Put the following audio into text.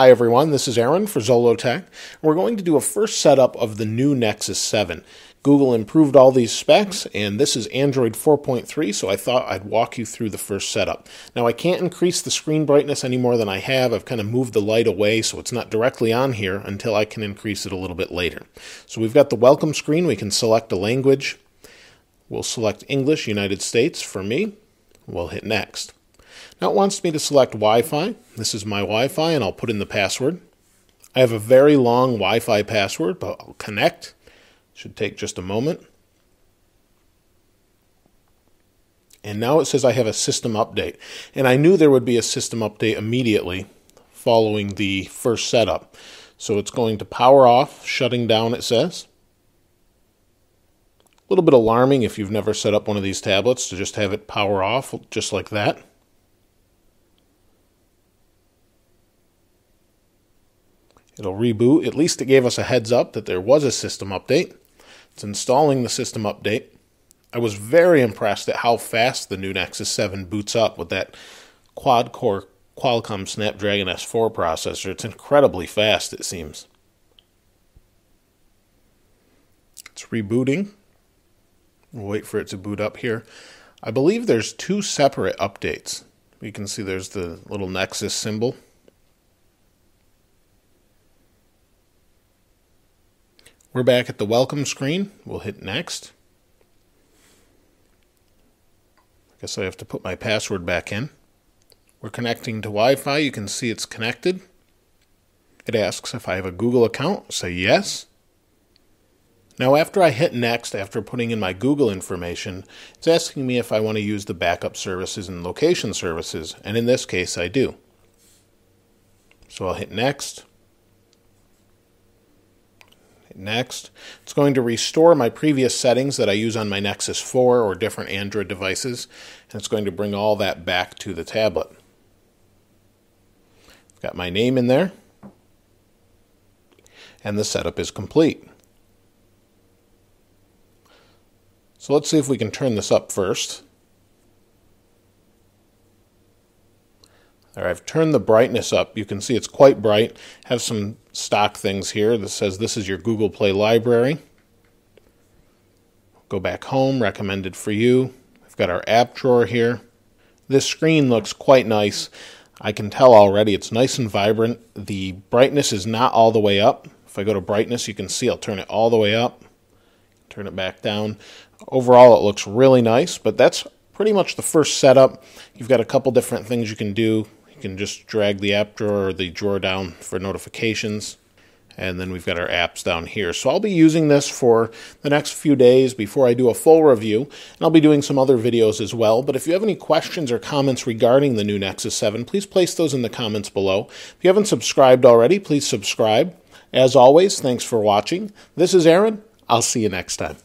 Hi everyone, this is Aaron for Zollotech. We're going to do a first setup of the new Nexus 7. Google improved all these specs, and this is Android 4.3, so I thought I'd walk you through the first setup. Now, I can't increase the screen brightness any more than I have. I've kind of moved the light away so it's not directly on here until I can increase it a little bit later. So we've got the welcome screen. We can select a language. We'll select English, United States for me. We'll hit Next. Now it wants me to select Wi-Fi. This is my Wi-Fi and I'll put in the password. I have a very long Wi-Fi password, but I'll connect. Should take just a moment. And now it says I have a system update. And I knew there would be a system update immediately following the first setup. So it's going to power off, shutting down, it says. A little bit alarming if you've never set up one of these tablets to just have it power off just like that. It'll reboot. At least it gave us a heads up that there was a system update. It's installing the system update. I was very impressed at how fast the new Nexus 7 boots up with that quad core Qualcomm Snapdragon S4 processor. It's incredibly fast, it seems. It's rebooting. We'll wait for it to boot up here. I believe there's two separate updates. You can see there's the little Nexus symbol. We're back at the welcome screen. We'll hit next. I guess I have to put my password back in. We're connecting to Wi-Fi. You can see it's connected. It asks if I have a Google account. Say yes. Now after I hit next, after putting in my Google information, it's asking me if I want to use the backup services and location services, and in this case I do. So I'll hit next. Next, it's going to restore my previous settings that I use on my Nexus 4 or different Android devices, and it's going to bring all that back to the tablet. I've got my name in there, and the setup is complete. So let's see if we can turn this up first. There, I've turned the brightness up. You can see it's quite bright. Have some stock things here that says this is your Google Play library. Go back home, recommended for you. I've got our app drawer here. This screen looks quite nice. I can tell already it's nice and vibrant. The brightness is not all the way up. If I go to brightness, you can see I'll turn it all the way up, turn it back down. Overall, it looks really nice, but that's pretty much the first setup. You've got a couple different things you can do. Can just drag the app drawer or the drawer down for notifications. And then we've got our apps down here. So I'll be using this for the next few days before I do a full review. And I'll be doing some other videos as well. But if you have any questions or comments regarding the new Nexus 7, please place those in the comments below. If you haven't subscribed already, please subscribe. As always, thanks for watching. This is Aaron. I'll see you next time.